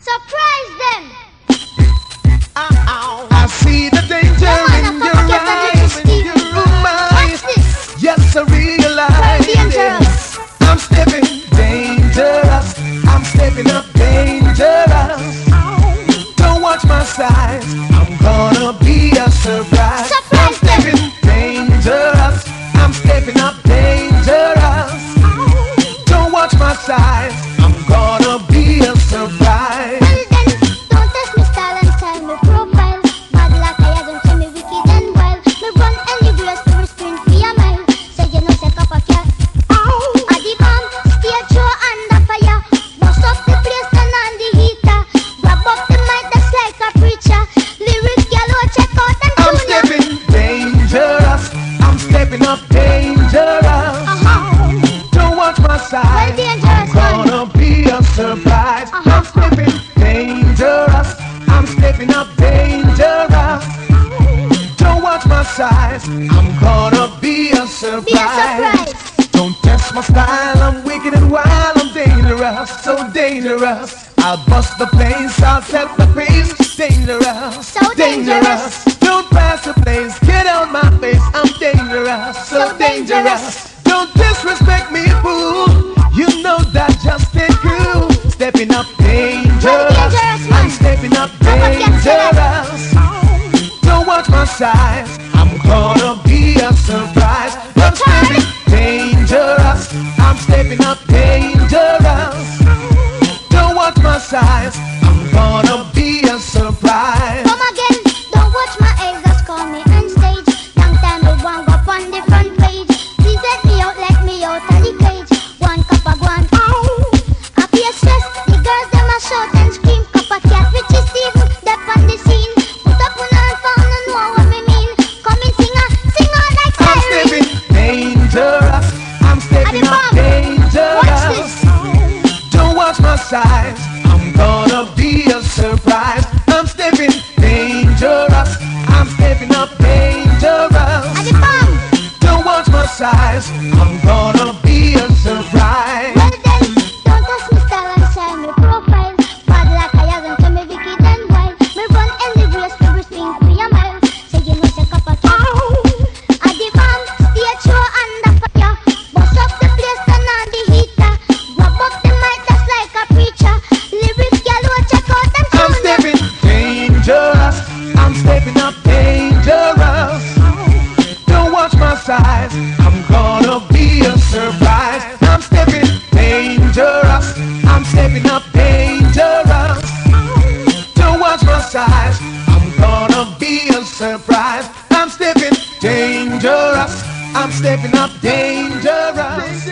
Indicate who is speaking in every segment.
Speaker 1: Surprise!
Speaker 2: I'm stepping up dangerous. Don't watch my size. I'm gonna be a surprise. Be a surprise.
Speaker 1: Don't test
Speaker 2: my style. I'm wicked and wild. I'm dangerous. So dangerous. I'll bust the place. I'll set the pace. Dangerous.
Speaker 1: So dangerous. dangerous.
Speaker 2: Don't pass the place. Get on my face. I'm dangerous. So,
Speaker 1: so dangerous.
Speaker 2: dangerous. jealous. Don't watch my size. I'm gonna be a surprise. I'm stepping dangerous. I'm stepping up dangerous. Don't watch my size. I'm stepping up dangerous. Don't watch my size. I'm gonna be a surprise. I'm stepping dangerous. I'm stepping up dangerous. Don't watch my size. I'm gonna be a surprise.
Speaker 1: eyes. I'm gonna be a surprise.
Speaker 2: I'm stepping dangerous. I'm stepping up dangerous. To watch my size. I'm gonna be a surprise. I'm stepping dangerous. I'm stepping up dangerous.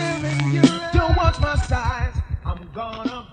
Speaker 2: Don't watch my size. I'm gonna